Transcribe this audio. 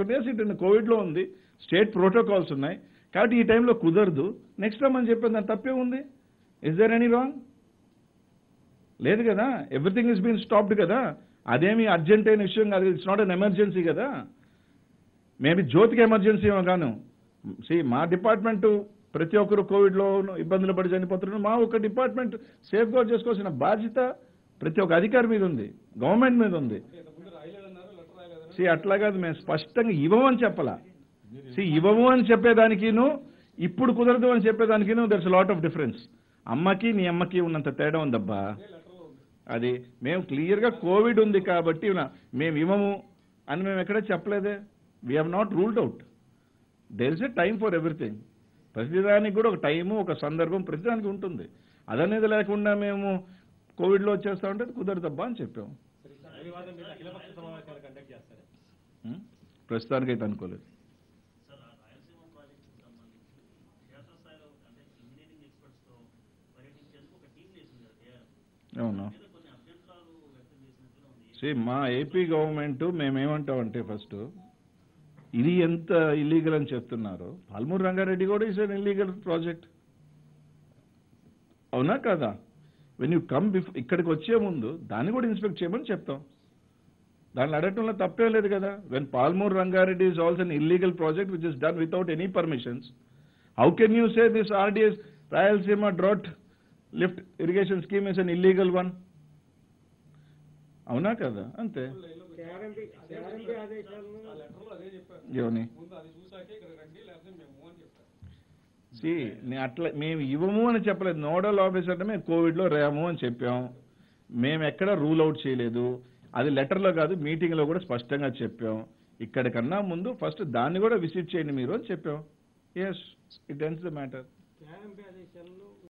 చేసుకుంటే ఎస్ కోవిడ్లో ఉంది. స్టేట్ ప్రోటోకాల్స్ ఉన్నాయి. కాబట్టి ఈ టైంలో కుదరదు. నెక్స్ట్ టైం అని చెప్పేది దాని తప్పే ఉంది. ఇస్ దర్ ఎనీ రాంగ్ లేదు కదా. ఎవ్రీథింగ్ ఇస్ బీన్ స్టాప్డ్ కదా. అదేమి అర్జెంట్ అయిన విషయం కాదు. ఇట్స్ నాట్ అన్ ఎమర్జెన్సీ కదా. మేబీ జ్యోతికి ఎమర్జెన్సీ ఏమో గాను. సి మా డిపార్ట్మెంట్ ప్రతి ఒక్కరు కోవిడ్లో ఇబ్బందులు పడి చనిపోతున్నారు. మా ఒక డిపార్ట్మెంట్ సేఫ్ గార్డ్ చేసుకోవాల్సిన బాధ్యత ప్రతి ఒక్క అధికారి మీద ఉంది. గవర్నమెంట్ మీద ఉంది. సి అట్లా కాదు మేము స్పష్టంగా ఇవ్వమని చెప్పలా. సి ఇవ్వము అని చెప్పేదానికిను ఇప్పుడు కుదరదు అని చెప్పేదానికిను దర్స్ లాట్ ఆఫ్ డిఫరెన్స్ అమ్మకి నీ అమ్మకి ఉన్నంత తేడా ఉందబ్బా. అది మేము క్లియర్గా కోవిడ్ ఉంది కాబట్టి మేము ఇవ్వము అని మేము ఎక్కడ చెప్పలేదే. We have not ruled out there is a time for everything ప్రతిదానికి కూడా ఒక టైము ఒక సందర్భం ప్రతిదానికి ఉంటుంది. అదనేది లేకుండా మేము కోవిడ్లో వచ్చేస్తా ఉంటే కుదరదబ్బా అని చెప్పాము. ఉం? ప్రస్తుతానికైతే అనుకోలేదు. అవును? See, మా ఏపీ గవర్నమెంట్ మేమేమంటామంటే ఫస్ట్ ఇది ఎంత ఇల్లీగల్ అని చెప్తున్నారు? పాల్మూరు రంగారెడ్డి కూడా ఇస్ అన్ ఇల్లీగల్ ప్రాజెక్ట్ అవునా కదా? వెన్ యూ కమ్ బిఫ్ ఇక్కడికి వచ్చే ముందు దాన్ని కూడా ఇన్స్పెక్ట్ చేయమని చెప్తాం. దాన్ని అడగటంలో తప్పే లేదు కదా. When Palamuru Rangareddy is also an illegal project which is done without any permissions how can you say this RDS Rayalaseema drought lift irrigation scheme is an illegal one అవునా కదా? అంతే. ఏమని? అట్లా మేము ఇవ్వము అని చెప్పలేదు. నోడల్ ఆఫీసర్ అంటే మేము కోవిడ్లో రేము అని చెప్పాం. మేము ఎక్కడ రూల్ అవుట్ చేయలేదు. అది లెటర్లో కాదు మీటింగ్లో కూడా స్పష్టంగా చెప్పాం. ఇక్కడికన్నా ముందు ఫస్ట్ దాన్ని కూడా విజిట్ చేయండి మీరు అని చెప్పాం. Yes it ends the matter